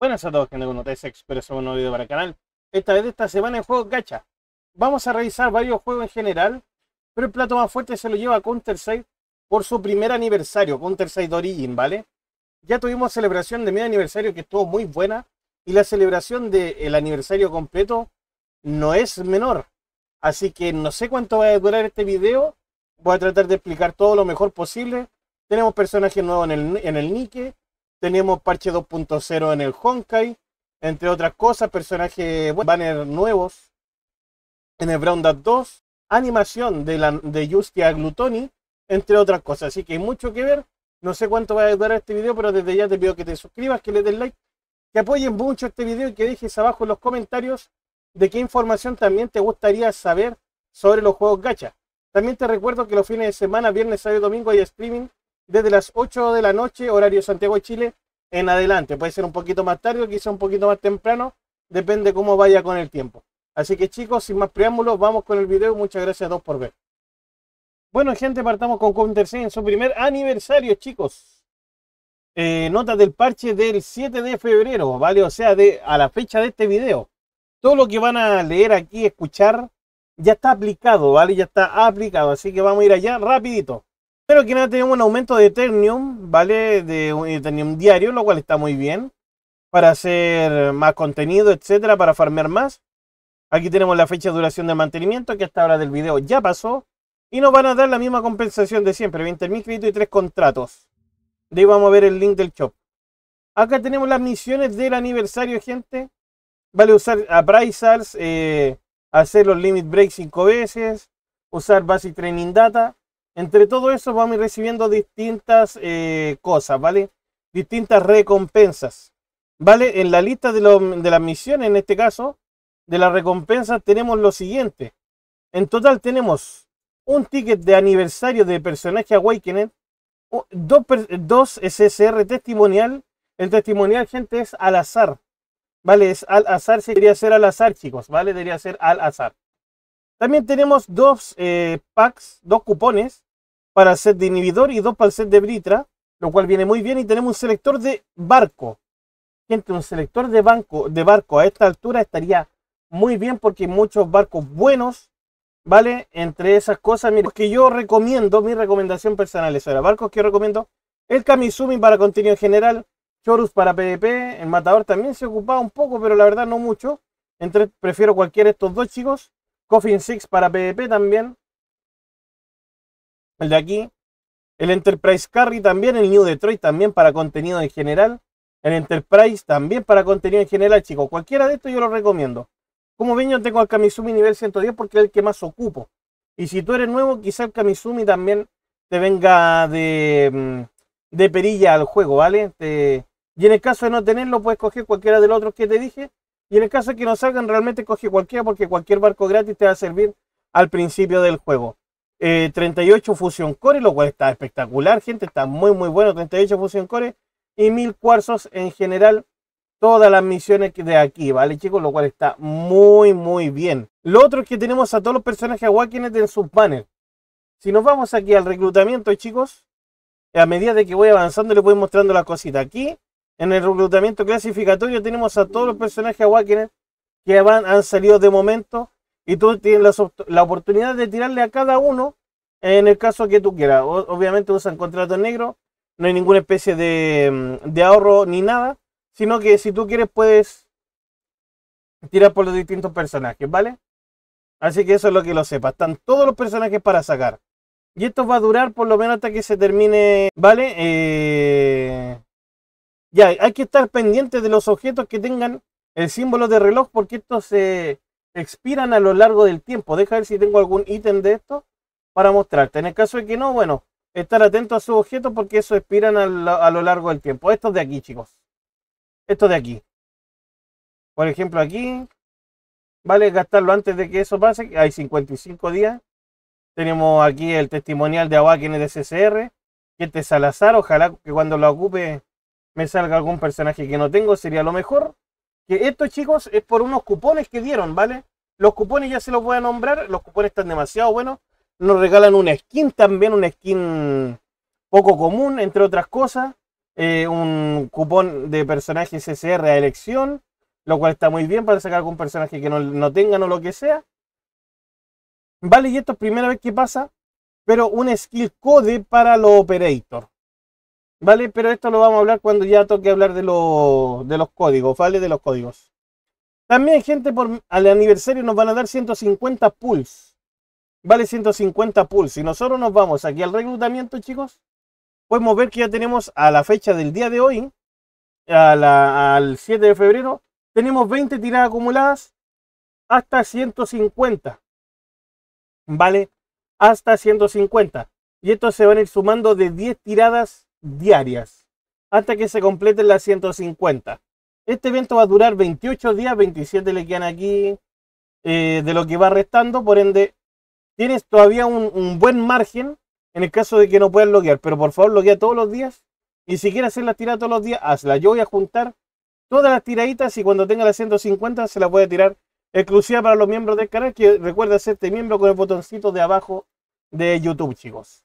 Buenas a todos, gente con ustedes Expreso, un nuevo video para el canal. Esta vez de esta semana en juegos gacha. Vamos a revisar varios juegos en general, pero el plato más fuerte se lo lleva Counter-Strike por su primer aniversario, Counter-Strike Origin, ¿vale? Ya tuvimos celebración de medio aniversario que estuvo muy buena, y la celebración del aniversario completo no es menor. Así que no sé cuánto va a durar este video, voy a tratar de explicar todo lo mejor posible. Tenemos personajes nuevos en el, en el Nike, tenemos parche 2.0 en el Honkai, entre otras cosas, personajes, banner nuevos en el Brown 2, animación de, la, de Justia Glutoni, entre otras cosas. Así que hay mucho que ver. No sé cuánto va a durar este video, pero desde ya te pido que te suscribas, que le des like, que apoyen mucho este video y que dejes abajo en los comentarios de qué información también te gustaría saber sobre los juegos gacha. También te recuerdo que los fines de semana, viernes, sábado y domingo hay streaming desde las 8 de la noche, horario Santiago de Chile, en adelante. Puede ser un poquito más tarde o quizá un poquito más temprano, depende cómo vaya con el tiempo. Así que chicos, sin más preámbulos, vamos con el video. Muchas gracias a todos por ver. Bueno, gente, partamos con Counter en su primer aniversario, chicos. Eh, nota del parche del 7 de febrero, ¿vale? O sea, de, a la fecha de este video. Todo lo que van a leer aquí, escuchar, ya está aplicado, ¿vale? Ya está aplicado. Así que vamos a ir allá rapidito. Pero que nada tenemos un aumento de Eternium, ¿vale? De un Eternium diario, lo cual está muy bien. Para hacer más contenido, etcétera, para farmear más. Aquí tenemos la fecha de duración de mantenimiento, que hasta ahora del video ya pasó. Y nos van a dar la misma compensación de siempre, 20.000 créditos y 3 contratos. De ahí vamos a ver el link del shop. Acá tenemos las misiones del aniversario, gente. Vale usar appraisals, eh, hacer los limit breaks 5 veces, usar basic training data entre todo eso vamos recibiendo distintas eh, cosas, ¿vale? Distintas recompensas, ¿vale? En la lista de, de las misiones, en este caso, de las recompensas, tenemos lo siguiente. En total tenemos un ticket de aniversario de personaje Awakened, dos, dos SSR testimonial. El testimonial, gente, es al azar. ¿Vale? Es al azar, se debería ser al azar, chicos, ¿vale? Debería ser al azar. También tenemos dos eh, packs, dos cupones para el set de inhibidor y dos para el set de britra, lo cual viene muy bien. Y tenemos un selector de barco. Gente, un selector de, banco, de barco a esta altura estaría muy bien porque muchos barcos buenos, ¿vale? Entre esas cosas, mira, que yo recomiendo, mi recomendación personal es ahora, barcos que yo recomiendo, el Kamizumi para contenido general, Chorus para PvP, el Matador también se ocupaba un poco, pero la verdad no mucho. Entre, prefiero cualquiera de estos dos chicos. Coffin 6 para PvP también. El de aquí. El Enterprise Carry también. El New Detroit también para contenido en general. El Enterprise también para contenido en general, chicos. Cualquiera de estos yo lo recomiendo. Como ven, yo tengo al Kamizumi nivel 110 porque es el que más ocupo. Y si tú eres nuevo, quizá el Kamizumi también te venga de, mm, de perilla al juego, ¿vale? y en el caso de no tenerlo, puedes coger cualquiera de los otros que te dije y en el caso de que no salgan, realmente coge cualquiera porque cualquier barco gratis te va a servir al principio del juego. 38 eh, Fusion Core, lo cual está espectacular, gente. Está muy, muy bueno. 38 Fusion Core y 1000 cuarzos en general. Todas las misiones de aquí, ¿vale, chicos? Lo cual está muy, muy bien. Lo otro es que tenemos a todos los personajes Awakened en sus banners. Si nos vamos aquí al reclutamiento, chicos, a medida de que voy avanzando, les voy mostrando la cosita. Aquí en el reclutamiento clasificatorio tenemos a todos los personajes Awakener que han salido de momento y tú tienes la, oportunidad de tirarle a cada uno en el caso que tú quieras. obviamente usan contrato negro, no hay ninguna especie de, mm, de ahorro ni nada, sino que si tú quieres puedes tirar por los distintos personajes, ¿vale? Así que eso es lo que lo sepas. Están todos los personajes para sacar. Y esto va a durar por lo menos hasta que se termine, ¿vale? Eh, ya, hay que estar pendiente de los objetos que tengan el símbolo de reloj porque estos se expiran a lo largo del tiempo. Deja ver si tengo algún ítem de esto para mostrarte. En el caso de que no, bueno, estar atento a sus objetos porque eso expiran a lo, largo del tiempo. Estos de aquí, chicos. Estos de aquí. Por ejemplo, aquí. Vale gastarlo antes de que eso pase. Hay 55 días. Tenemos aquí el testimonial de Awaken de CCR. Que este Salazar, ojalá que cuando lo ocupe me salga algún personaje que no tengo, sería lo mejor. Que esto, chicos, es por unos cupones que dieron, ¿vale? Los cupones ya se los voy a nombrar, los cupones están demasiado buenos. Nos regalan una skin también, una skin poco común, entre otras cosas. eh, un cupón de personajes SR a elección, lo cual está muy bien para sacar algún personaje que no, no tengan o lo que sea. Vale, y esto es primera vez que pasa, pero un skill code para los operator. ¿Vale? Pero esto lo vamos a hablar cuando ya toque hablar de, de los códigos, ¿vale? De los códigos. También, gente, por, al aniversario nos van a dar 150 pulls. Vale 150 pulls. Si nosotros nos vamos aquí al reclutamiento, chicos, podemos ver que ya tenemos a la fecha del día de hoy, al 7 de febrero, tenemos 20 tiradas acumuladas hasta 150. ¿Vale? Hasta 150. Y esto se van a ir sumando de 10 tiradas diarias hasta que se completen las 150. Este evento va a durar 28 días, 27 le quedan aquí eh, de lo que va restando, por ende tienes todavía un, buen margen en el caso de que no puedas loguear, pero por favor loguea todos los días y si quieres hacer las tiradas todos los días, hazla. Yo voy a juntar todas las tiraditas y cuando tenga las 150 se las voy a tirar exclusiva para los miembros del canal, que recuerda hacerte miembro con el botoncito de abajo de YouTube, chicos.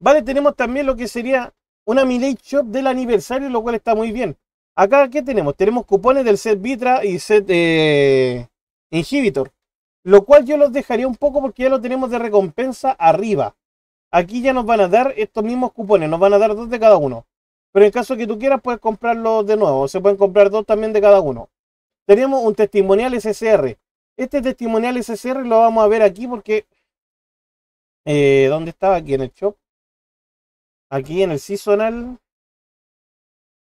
Vale, tenemos también lo que sería una Milate Shop del aniversario, lo cual está muy bien. Acá, ¿qué tenemos? Tenemos cupones del set Vitra y set eh, Inhibitor. Lo cual yo los dejaría un poco porque ya lo tenemos de recompensa arriba. Aquí ya nos van a dar estos mismos cupones, nos van a dar dos de cada uno. Pero en caso que tú quieras, puedes comprarlos de nuevo. Se pueden comprar dos también de cada uno. Tenemos un testimonial SSR. Este testimonial SSR lo vamos a ver aquí porque... Eh, ¿Dónde estaba? Aquí en el shop. Aquí en el seasonal.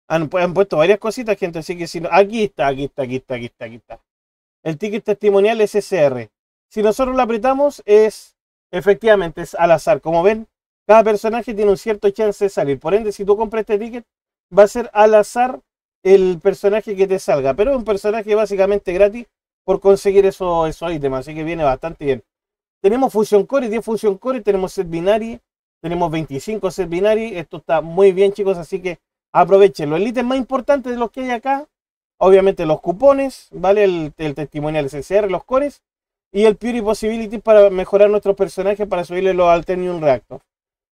Han, puesto varias cositas, gente. Así que si no. Aquí está, aquí está, aquí está, aquí está, aquí está. El ticket testimonial SSR. Si nosotros lo apretamos, es. Efectivamente, es al azar. Como ven, cada personaje tiene un cierto chance de salir. Por ende, si tú compras este ticket, va a ser al azar el personaje que te salga. Pero es un personaje básicamente gratis por conseguir esos, esos ítems. Así que viene bastante bien. Tenemos Fusion Core, 10 Fusion Core, tenemos Set Binary, tenemos 25 set binary. Esto está muy bien, chicos. Así que aprovechenlo. El ítem más importante de los que hay acá, obviamente los cupones, ¿vale? El, testimonial SSR, los cores. Y el Pure Possibility para mejorar nuestros personajes, para subirle los Alternium Reactor.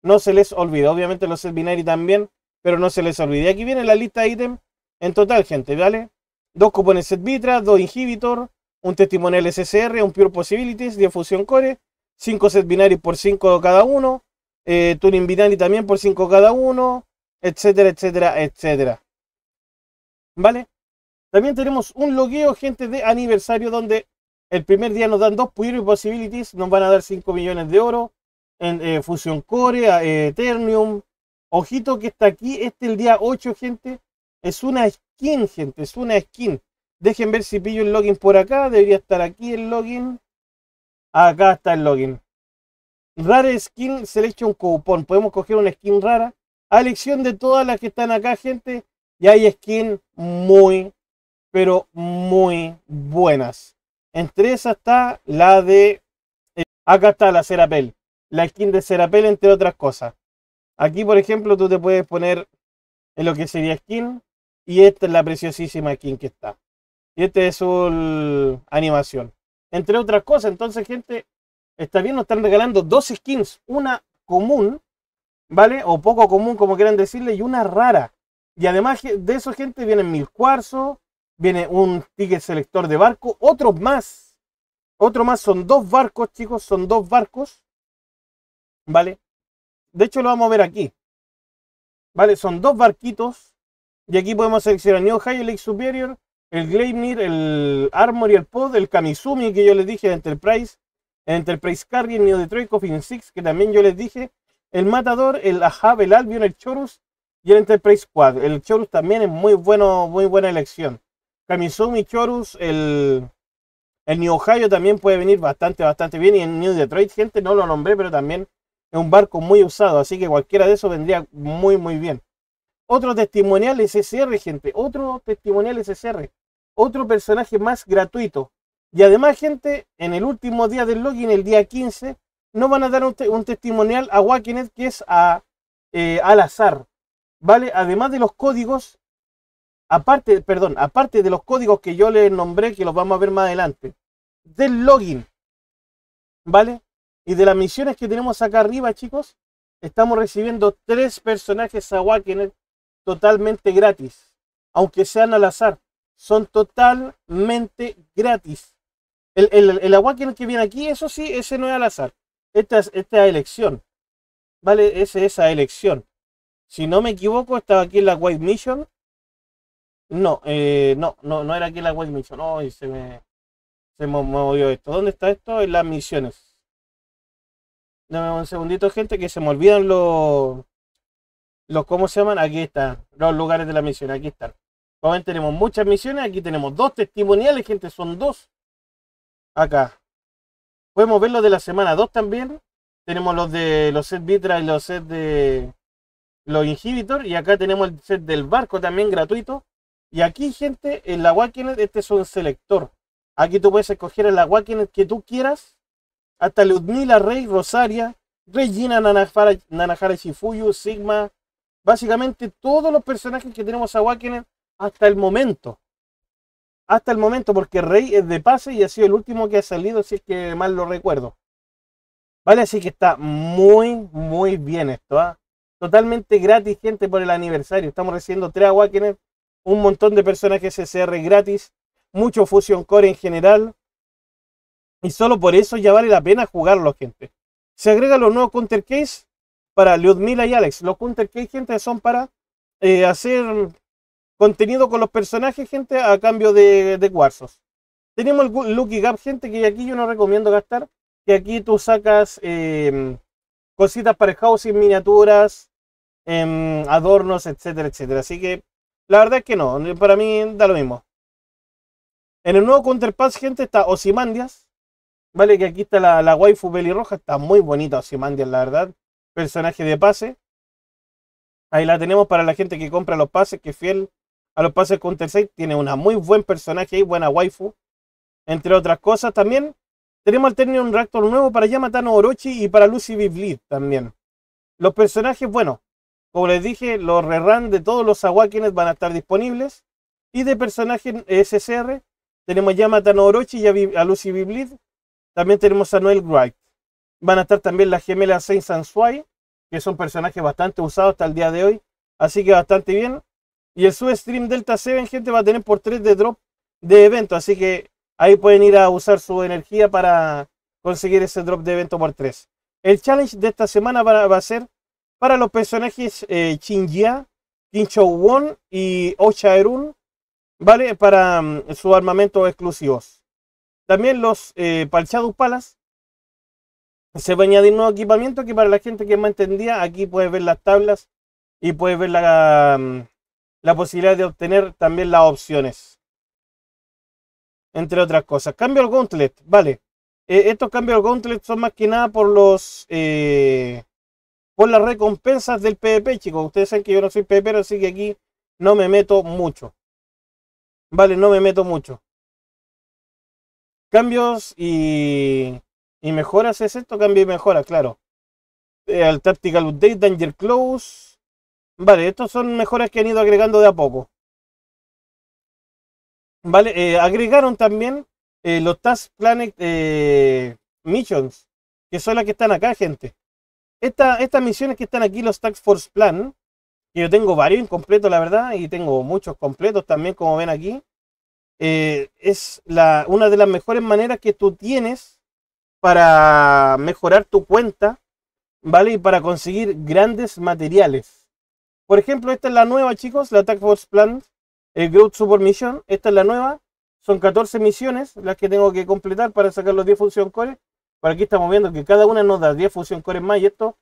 No se les olvide. Obviamente los set binary también, pero no se les olvide. Aquí viene la lista de ítems en total, gente, ¿vale? Dos cupones set Vitra, dos Inhibitor, un testimonial SSR, un Pure Possibilities, 10 Fusion Core, 5 set binary por 5 cada uno, eh, Turing también por 5 cada uno, etcétera, etcétera, etcétera. ¿Vale? También tenemos un logueo, gente, de aniversario donde el primer día nos dan dos Pure Possibilities, nos van a dar 5 millones de oro en eh, Fusion Core, eh, Eternium. Ojito que está aquí, este el día 8, gente. Es una skin, gente, es una skin. Dejen ver si pillo el login por acá. Debería estar aquí el login. Acá está el login. Rara Skin Selection Coupon. Podemos coger una skin rara. A elección de todas las que están acá, gente. Y hay skin muy, pero muy buenas. Entre esas está la de... Eh, acá está la Serapel. La skin de Serapel, entre otras cosas. Aquí, por ejemplo, tú te puedes poner en lo que sería skin. Y esta es la preciosísima skin que está. Y este es su animación. Entre otras cosas. Entonces, gente, está bien, nos están regalando dos skins, una común, ¿vale? O poco común, como quieran decirle, y una rara. Y además de eso, gente, vienen mil cuarzos, viene un ticket selector de barco, otro más. Otro más, son dos barcos, chicos, son dos barcos. ¿Vale? De hecho, lo vamos a ver aquí. ¿Vale? Son dos barquitos. Y aquí podemos seleccionar New High Lake Superior, el Gleipnir, el Armor y el Pod, el Kamizumi que yo les dije de Enterprise, Enterprise Carrier, Neo Detroit, Coffin 6, que también yo les dije, el Matador, el Ahab, el Albion, el Chorus y el Enterprise Squad. El Chorus también es muy bueno, muy buena elección. Kamisumi, Chorus, el, el New Ohio también puede venir bastante, bastante bien. Y el New Detroit, gente, no lo nombré, pero también es un barco muy usado, así que cualquiera de esos vendría muy, muy bien. Otro testimonial SSR, gente, otro testimonial SSR, otro personaje más gratuito. Y además, gente, en el último día del login, el día 15, nos van a dar un, testimonial a Wakenet que es a, eh, al azar. ¿Vale? Además de los códigos, aparte, perdón, aparte de los códigos que yo les nombré, que los vamos a ver más adelante, del login. ¿Vale? Y de las misiones que tenemos acá arriba, chicos, estamos recibiendo tres personajes Awakener totalmente gratis, aunque sean al azar, son totalmente gratis. El, el, el Awakener que viene aquí, eso sí, ese no es al azar. Esta es esta elección. ¿Vale? Es esa elección. Si no me equivoco, estaba aquí en la White Mission. No, eh, no, no, no era aquí en la White Mission. No, se me, se me movió esto. ¿Dónde está esto? En las misiones. Dame un segundito, gente, que se me olvidan los, los, ¿cómo se llaman? Aquí están, los lugares de la misión, aquí están. Como tenemos muchas misiones, aquí tenemos dos testimoniales, gente, son dos. Acá. Podemos ver los de la semana 2 también. Tenemos los de los set Vitra y los set de los Inhibitor. Y acá tenemos el set del barco también gratuito. Y aquí, gente, en la Wakenet, este es un selector. Aquí tú puedes escoger el Wakenet que tú quieras. Hasta Ludmila, Rey, Rosaria, Regina, Nanahara, Nanahara Shifuyu, Sigma. Básicamente todos los personajes que tenemos a Wakenet hasta el momento. Hasta el momento, porque Rey es de pase y ha sido el último que ha salido, si es que mal lo recuerdo. Vale, así que está muy, muy bien esto. ¿ah? Totalmente gratis, gente, por el aniversario. Estamos recibiendo tres Awakener, un montón de personajes SR gratis, mucho Fusion Core en general. Y solo por eso ya vale la pena jugarlo, gente. Se agregan los nuevos Counter Case para Ludmila y Alex. Los Counter Case, gente, son para eh, hacer contenido con los personajes, gente, a cambio de, de cuarzos. Tenemos el Lucky Gap, gente, que aquí yo no recomiendo gastar, que aquí tú sacas em, cositas para el housing, miniaturas, em, adornos, etcétera, etcétera. Así que la verdad es que no, para mí da lo mismo. En el nuevo Counterpass, gente, está Osimandias. Vale, que aquí está la, la waifu pelirroja, está muy bonita Osimandias, la verdad. Personaje de pase. Ahí la tenemos para la gente que compra los pases, que fiel a los pases Counter 6. Tiene una muy buen personaje ahí, buena waifu. Entre otras cosas también. Tenemos al un reactor nuevo para Yamatano Orochi y para Lucy Biblit también. Los personajes, bueno, como les dije, los rerun de todos los Awakened van a estar disponibles. Y de personajes SSR, tenemos Yamatano Orochi y a, Lucy Biblit. También tenemos a Noel Wright. Van a estar también las gemelas Saint Sansui, que son personajes bastante usados hasta el día de hoy. Así que bastante bien. Y el Stream Delta 7, gente, va a tener por 3 de drop de evento. Así que ahí pueden ir a usar su energía para conseguir ese drop de evento por 3. El challenge de esta semana va, a ser para los personajes eh, Chinjia, Won y Ochaerun, ¿vale? Para um, sus armamentos exclusivos. También los eh, Palas. Se va a añadir nuevo equipamiento que para la gente que más entendía, aquí puedes ver las tablas y puedes ver la, um, la posibilidad de obtener también las opciones. Entre otras cosas. Cambio al gauntlet, vale. Eh, estos cambios al gauntlet son más que nada por los eh, por las recompensas del PvP, chicos. Ustedes saben que yo no soy PvP, así que aquí no me meto mucho. Vale, no me meto mucho. Cambios y, y mejoras es esto, cambio y mejora, claro. Eh, al Tactical Update, Danger Close. Vale, estos son mejoras que han ido agregando de a poco. Vale, eh, agregaron también eh, los Task Planet eh, Missions, que son las que están acá, gente. estas misiones que están aquí, los Task Force Plan, que yo tengo varios incompletos, la verdad, y tengo muchos completos también, como ven aquí, es la, una de las mejores maneras que tú tienes para mejorar tu cuenta, ¿vale? Y para conseguir grandes materiales. Por ejemplo, esta es la nueva, chicos, la Attack Force Plan, el Growth Super Mission. Esta es la nueva. Son 14 misiones las que tengo que completar para sacar los 10 Fusion Cores. Por aquí estamos viendo que cada una nos da 10 Fusion Cores más y esto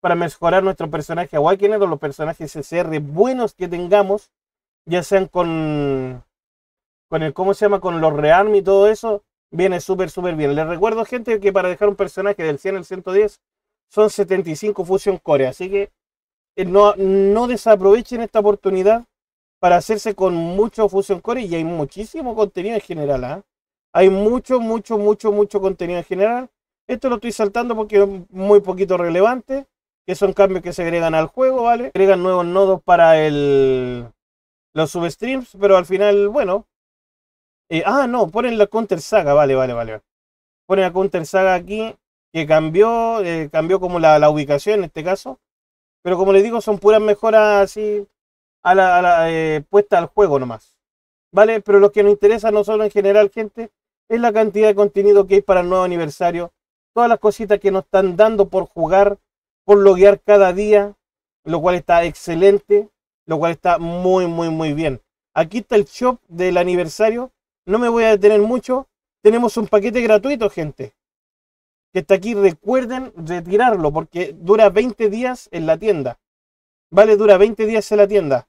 para mejorar nuestro personaje Awakener o los personajes SR buenos que tengamos, ya sean con, con el, ¿cómo se llama? Con los rearm y todo eso, viene súper, súper bien. Les recuerdo, gente, que para dejar un personaje del 100 al 110 son 75 Fusion Core, así que eh, no, no desaprovechen esta oportunidad para hacerse con mucho Fusion Core y hay muchísimo contenido en general. ¿ah? Hay mucho, mucho, mucho, mucho contenido en general. Esto lo estoy saltando porque es muy poquito relevante, que son cambios que se agregan al juego, ¿vale? Agregan nuevos nodos para el, los substreams, pero al final, bueno. Eh, ah, no, ponen la Counter Saga, vale, vale, vale. Ponen la Counter Saga aquí, que cambió, eh, cambió como la, la ubicación en este caso Pero como les digo, son puras mejoras así a la, eh, puesta al juego nomás. ¿Vale? Pero lo que nos interesa no solo en general, gente, es la cantidad de contenido que hay para el nuevo aniversario. Todas las cositas que nos están dando por jugar, por loguear cada día, lo cual está excelente, lo cual está muy, muy, muy bien. Aquí está el shop del aniversario. No me voy a detener mucho. Tenemos un paquete gratuito, gente. Está aquí. Recuerden retirarlo porque dura 20 días en la tienda. Vale, dura 20 días en la tienda.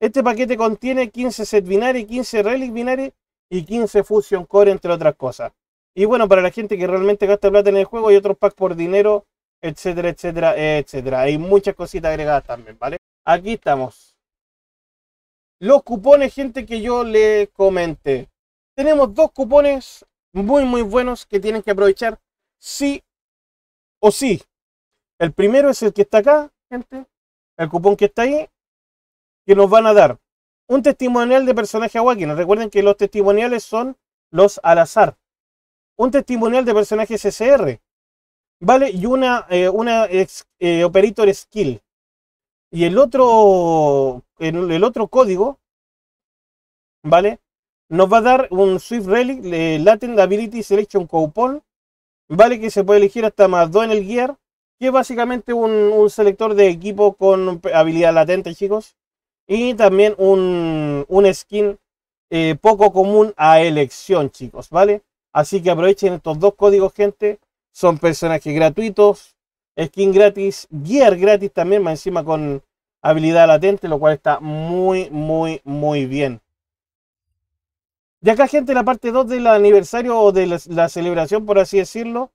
Este paquete contiene 15 set binary, 15 relic binary y 15 fusion core, entre otras cosas. Y bueno, para la gente que realmente gasta plata en el juego, hay otros packs por dinero, etcétera, etcétera, etcétera. Hay muchas cositas agregadas también, ¿vale? Aquí estamos. Los cupones, gente, que yo le comenté. Tenemos dos cupones muy, muy buenos que tienen que aprovechar sí o sí. El primero es el que está acá, gente. El cupón que está ahí que nos van a dar un testimonial de personaje Awakening. Recuerden que los testimoniales son los al azar. Un testimonial de personaje SSR. ¿Vale? Y una, eh, una eh, operator skill. Y el otro, el, otro código, ¿vale? Nos va a dar un Swift Relic Latent Ability Selection Coupon, ¿vale? Que se puede elegir hasta más 2 en el gear, que es básicamente un, un selector de equipo con habilidad latente, chicos. Y también un, skin eh, poco común a elección, chicos, ¿vale? Así que aprovechen estos dos códigos, gente. Son personajes gratuitos, skin gratis, gear gratis también, más encima con habilidad latente, lo cual está muy, muy, muy bien. Y acá, gente, la parte 2 del aniversario o de la, celebración, por así decirlo,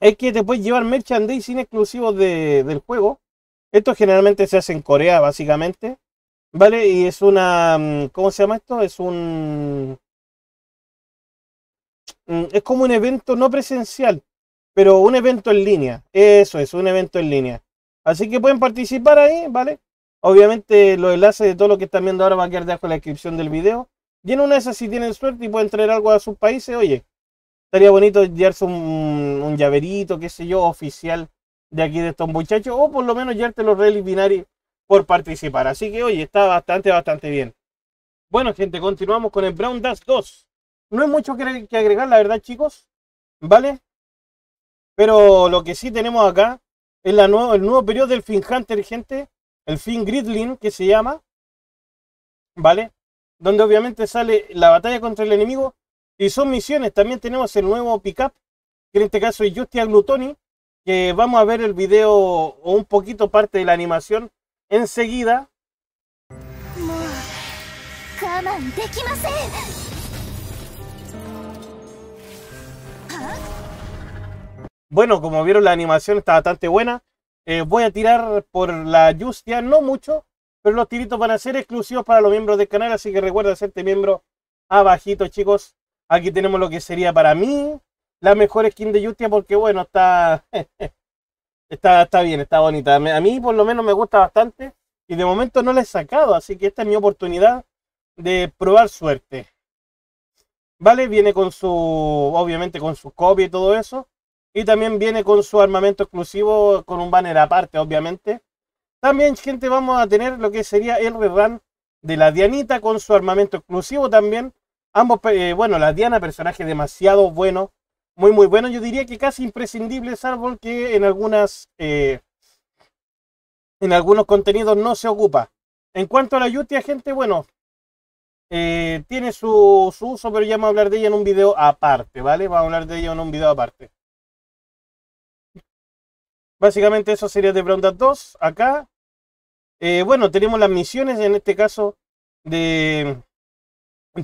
es que te puedes llevar merchandising exclusivo de, del juego. Esto generalmente se hace en Corea, básicamente. ¿Vale? Y es una... Mm, ¿Cómo se llama esto? Es un... Mm, es como un evento no presencial, pero un evento en línea. Eso es, un evento en línea. Así que pueden participar ahí, ¿vale? Obviamente los enlaces de todo lo que están viendo ahora van a quedar debajo en la descripción del video. Y en una de esas, si tienen suerte y pueden traer algo a sus países, oye, estaría bonito llevarse un, llaverito, qué sé yo, oficial de aquí de estos muchachos, o por lo menos llevarte los relics binarios por participar. Así que, oye, está bastante, bastante bien. Bueno, gente, continuamos con el Brown Dash 2. No hay mucho que, agregar, la verdad, chicos. ¿Vale? Pero lo que sí tenemos acá es la nuevo, el nuevo periodo del Fin Hunter, gente. El Fin Gridlin, que se llama. ¿Vale? Donde obviamente sale la batalla contra el enemigo. Y son misiones. También tenemos el nuevo pickup, que en este caso es Justia Glutoni que vamos a ver el video o un poquito parte de la animación enseguida. Bueno, como vieron la animación está bastante buena. Eh, voy a tirar por la Justia, no mucho, pero los tiritos van a ser exclusivos para los miembros del canal, así que recuerda hacerte miembro abajito, chicos. Aquí tenemos lo que sería para mí la mejor skin de Justia porque bueno, está, está, está bien, está bonita. A mí por lo menos me gusta bastante y de momento no la he sacado, así que esta es mi oportunidad de probar suerte. Vale, viene con su, obviamente con su copia y todo eso. Y también viene con su armamento exclusivo, con un banner aparte, obviamente. También, gente, vamos a tener lo que sería el rerun de la Dianita con su armamento exclusivo también. Ambos, eh, bueno, la Diana, personaje demasiado bueno muy muy bueno. Yo diría que casi imprescindible, salvo que en algunas eh, en algunos contenidos no se ocupa. En cuanto a la Yutia, gente, bueno, eh, tiene su, uso, pero ya vamos a hablar de ella en un video aparte, ¿vale? Vamos a hablar de ella en un video aparte. Básicamente eso sería de preguntas 2. Acá, eh, bueno, tenemos las misiones, en este caso, de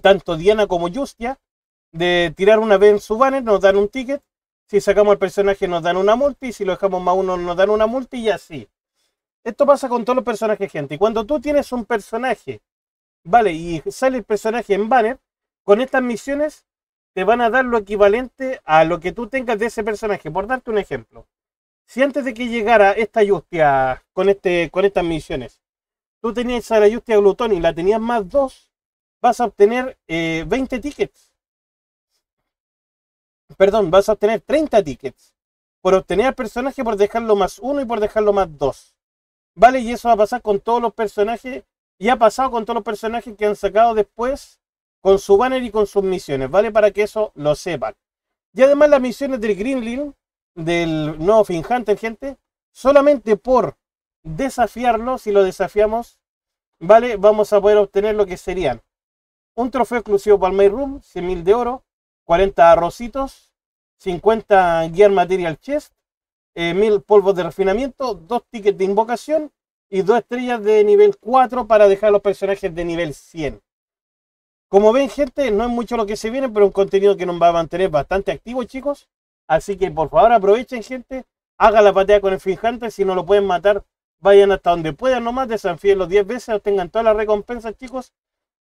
tanto Diana como Justia de tirar una vez en su banner, nos dan un ticket. Si sacamos el personaje nos dan una multi, si lo dejamos más uno nos dan una multi y así. Esto pasa con todos los personajes, gente. Y cuando tú tienes un personaje, ¿vale? Y sale el personaje en banner, con estas misiones te van a dar lo equivalente a lo que tú tengas de ese personaje. Por darte un ejemplo. Si antes de que llegara esta Justia con, este, con estas misiones, tú tenías la Justia Glutón y la tenías más dos, vas a obtener 20 eh, tickets perdón, vas a obtener 30 tickets por obtener al personaje por dejarlo más uno y por dejarlo más dos. ¿Vale? Y eso va a pasar con todos los personajes. Y ha pasado con todos los personajes que han sacado después con su banner y con sus misiones, ¿vale? Para que eso lo sepan. Y además las misiones del Greenling, del nuevo Fin Hunter, gente, solamente por desafiarlo, si lo desafiamos, ¿vale? Vamos a poder obtener lo que serían un trofeo exclusivo para el May Room, 100.000 de oro, 40 arrocitos, 50 Gear Material Chest, eh, 1000 polvos de refinamiento, 2 tickets de invocación y 2 estrellas de nivel 4 para dejar los personajes de nivel 100. Como ven, gente, no es mucho lo que se viene, pero un contenido que nos va a mantener bastante activo, chicos. Así que por favor aprovechen, gente. Hagan la patea con el fijante. Si no lo pueden matar, vayan hasta donde puedan nomás. los 10 veces, obtengan todas las recompensas, chicos.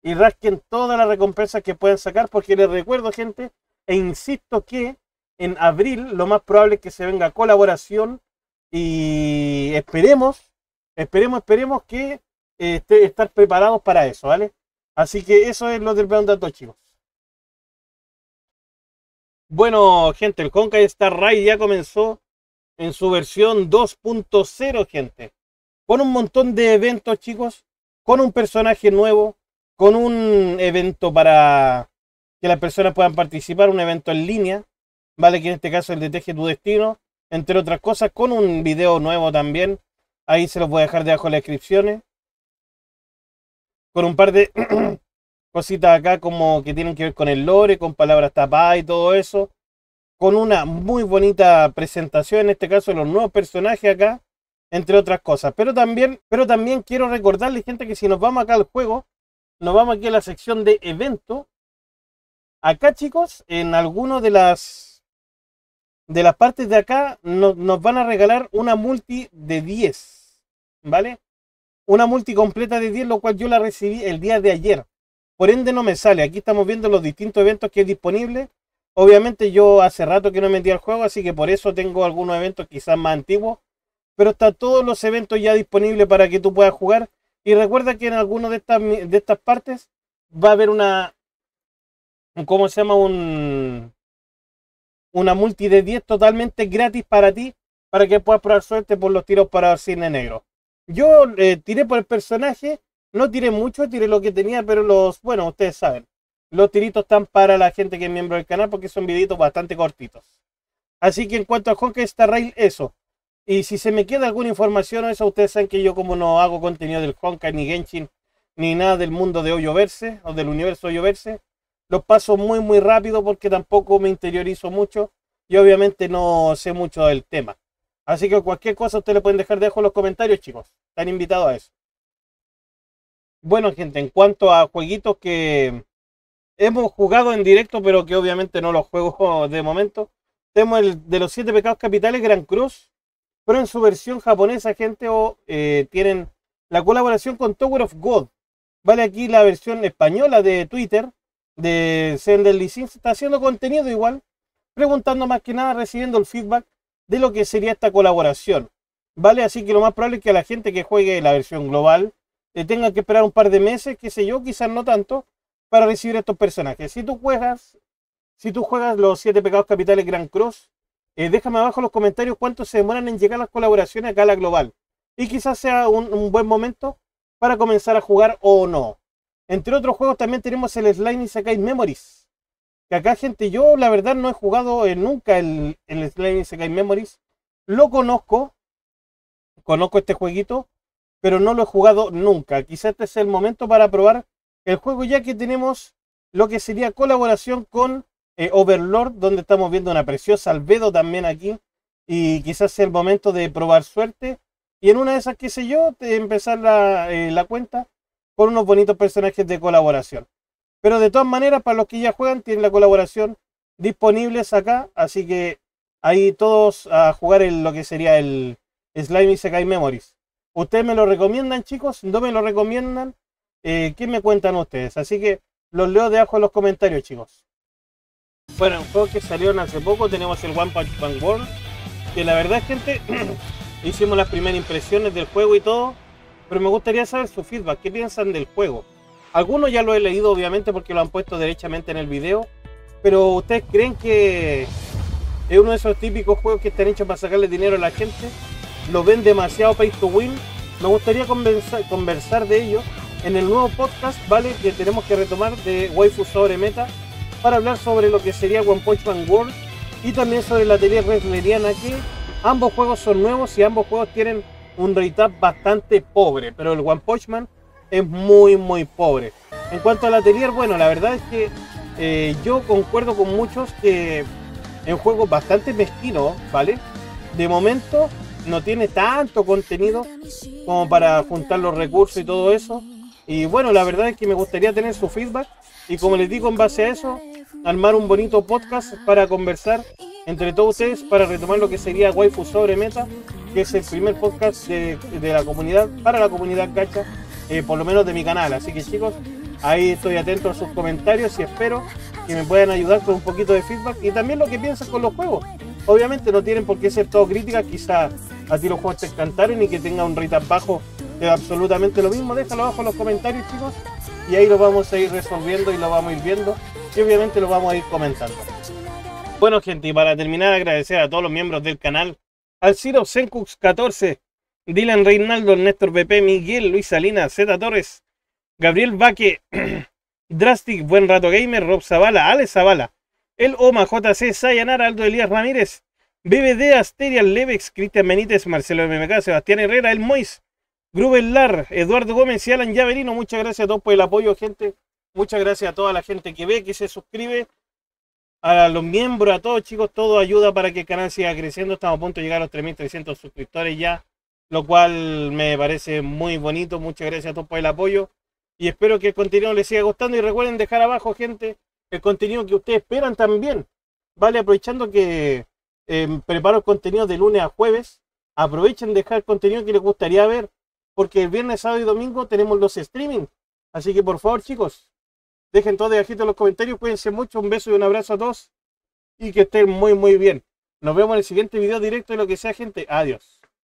Y rasquen todas las recompensas que puedan sacar. Porque les recuerdo, gente, e insisto que en abril lo más probable es que se venga colaboración. Y esperemos, esperemos, esperemos que eh, estar preparados para eso, ¿vale? Así que eso es lo del plan dato, chicos. Bueno, gente, el Honkai Star Rail ya comenzó en su versión 2.0, gente. Con un montón de eventos, chicos. Con un personaje nuevo. Con un evento para que las personas puedan participar. Un evento en línea. Vale, que en este caso el de Teje tu Destino. Entre otras cosas, con un video nuevo también. Ahí se los voy a dejar debajo en las descripciones con un par de cositas acá como que tienen que ver con el lore, con palabras tapadas y todo eso. Con una muy bonita presentación, en este caso de los nuevos personajes acá, entre otras cosas. Pero también, pero también quiero recordarle, gente, que si nos vamos acá al juego, nos vamos aquí a la sección de evento. Acá, chicos, en alguno de las de las partes de acá nos van a regalar una multi de 10. ¿Vale? una multi completa de 10, lo cual yo la recibí el día de ayer. Por ende no me sale. Aquí estamos viendo los distintos eventos que es disponible. Obviamente yo hace rato que no metí al juego, así que por eso tengo algunos eventos quizás más antiguos. Pero están todos los eventos ya disponibles para que tú puedas jugar. Y recuerda que en alguna de estas, de estas partes va a haber una... ¿Cómo se llama? Un, una multi de 10 totalmente gratis para ti. Para que puedas probar suerte por los tiros para cine negro. Yo eh, tiré por el personaje, no tiré mucho, tiré lo que tenía, pero los, bueno, ustedes saben, los tiritos están para la gente que es miembro del canal porque son videitos bastante cortitos. Así que en cuanto a Honkai Star Rail, eso. Y si se me queda alguna información o eso, ustedes saben que yo como no hago contenido del Honkai ni Genshin ni nada del mundo de Hoyoverse o del universo Hoyoverse, los paso muy muy rápido porque tampoco me interiorizo mucho y obviamente no sé mucho del tema. Así que cualquier cosa ustedes le pueden dejar debajo en los comentarios, chicos. Están invitados a eso. Bueno, gente, en cuanto a jueguitos que hemos jugado en directo, pero que obviamente no los juego de momento, tenemos el de los siete pecados capitales, Gran Cruz, pero en su versión japonesa, gente, o eh, tienen la colaboración con Tower of God. Vale, aquí la versión española de Twitter de Sender está haciendo contenido igual, preguntando más que nada, recibiendo el feedback de lo que sería esta colaboración. ¿Vale? Así que lo más probable es que a la gente que juegue la versión global le tenga que esperar un par de meses, qué sé yo, quizás no tanto, para recibir estos personajes. Si tú juegas, si tú juegas los siete pecados capitales Grand Cross, eh, déjame abajo en los comentarios cuánto se demoran en llegar las colaboraciones acá a la global. Y quizás sea un, buen momento para comenzar a jugar o no. Entre otros juegos también tenemos el Slime y Sakai Memories que acá, gente, yo la verdad no he jugado nunca el, el Slime Sekai Memories. Lo conozco, conozco este jueguito, pero no lo he jugado nunca. Quizás este es el momento para probar el juego, ya que tenemos lo que sería colaboración con eh, Overlord, donde estamos viendo una preciosa albedo también aquí. Y quizás sea el momento de probar suerte. Y en una de esas, qué sé yo, de empezar la, eh, la cuenta con unos bonitos personajes de colaboración. Pero de todas maneras, para los que ya juegan, tienen la colaboración disponibles acá. Así que ahí todos a jugar en lo que sería el Slime Sekai Memories. ¿Ustedes me lo recomiendan, chicos? ¿No me lo recomiendan? Eh, ¿Qué me cuentan ustedes? Así que los leo debajo en los comentarios, chicos. Bueno, juego que salió hace poco tenemos el One Punch Man World. Que la verdad, gente, hicimos las primeras impresiones del juego y todo. Pero me gustaría saber su feedback. ¿Qué piensan del juego? Algunos ya lo he leído obviamente porque lo han puesto derechamente en el video. Pero ustedes creen que Es uno de esos típicos juegos que están hechos para sacarle dinero a la gente. Lo ven demasiado pay to win. Me gustaría conversar, de ello en el nuevo podcast, ¿vale? Que tenemos que retomar de Waifu sobre Meta para hablar sobre lo que sería One Punch Man World y también sobre la teoría wrestleriana que ambos juegos son nuevos y ambos juegos tienen un rate bastante pobre, pero el One Punch Man es muy muy pobre. En cuanto al atelier, bueno, la verdad es que eh, yo concuerdo con muchos que es un juego bastante mezquino, ¿vale? De momento no tiene tanto contenido como para juntar los recursos y todo eso. Y bueno, la verdad es que me gustaría tener su feedback y como les digo, en base a eso, armar un bonito podcast para conversar entre todos ustedes para retomar lo que sería Waifu sobre Meta, que es el primer podcast de, la comunidad, para la comunidad gacha, eh, por lo menos de mi canal. Así que chicos, ahí estoy atento a sus comentarios y espero que me puedan ayudar con un poquito de feedback y también lo que piensan con los juegos. Obviamente no tienen por qué ser todo críticas, quizás a ti los juegos te encantaron y que tenga un rate bajo es absolutamente lo mismo. Déjalo abajo en los comentarios chicos y ahí lo vamos a ir resolviendo y lo vamos a ir viendo y obviamente lo vamos a ir comentando. Bueno gente, y para terminar agradecer a todos los miembros del canal, al Ciro Sencux 14, Dylan Reinaldo, Néstor BP, Miguel, Luis Salinas, Z Torres, Gabriel Vaque, Drastic, Buen Rato Gamer, Rob Zavala, Alex Zavala, El Oma, JC, Sayanara, Aldo Elías Ramírez, BBD, Asterial, Levex, Cristian Benítez, Marcelo MMK, Sebastián Herrera, El Mois, Grubel Eduardo Gómez y Alan Yaverino. Muchas gracias a todos por el apoyo, gente. Muchas gracias a toda la gente que ve, que se suscribe, a los miembros, a todos chicos, todo ayuda para que el canal siga creciendo. Estamos a punto de llegar a los 3.300 suscriptores ya, lo cual me parece muy bonito. Muchas gracias a todos por el apoyo y espero que el contenido les siga gustando y recuerden dejar abajo, gente, el contenido que ustedes esperan también. Vale, aprovechando que em, preparo contenido de lunes a jueves, aprovechen de dejar el contenido que les gustaría ver, porque el viernes, sábado y domingo tenemos los streaming. Así que por favor, chicos, dejen todo de bajito en los comentarios, cuídense mucho, un beso y un abrazo a todos y que estén muy muy bien. Nos vemos en el siguiente video directo de lo que sea, gente. Adiós.